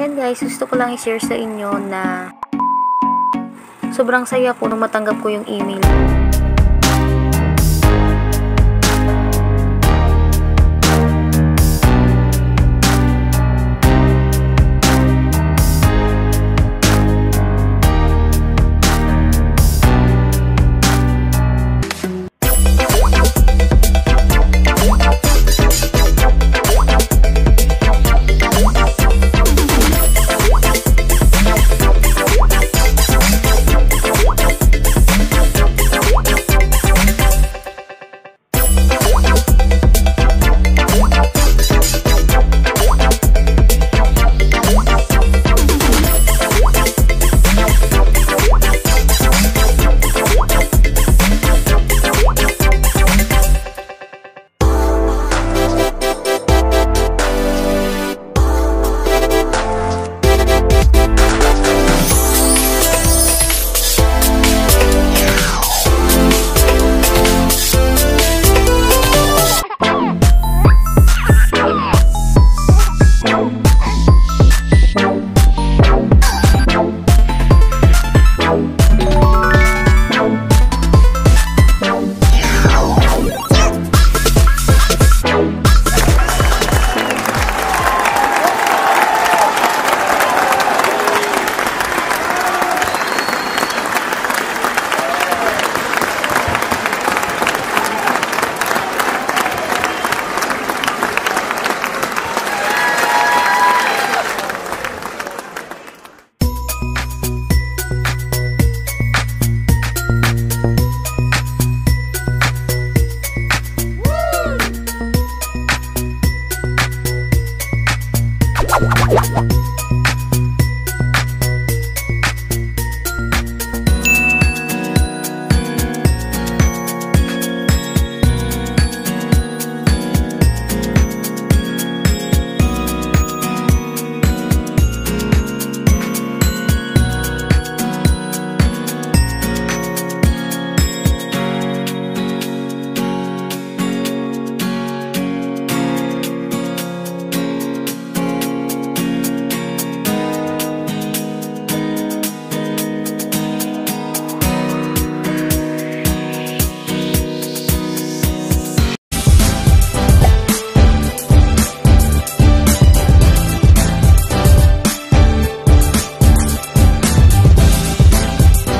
Yan guys, gusto ko lang i-share sa inyo na sobrang saya ko nung matanggap ko yung email.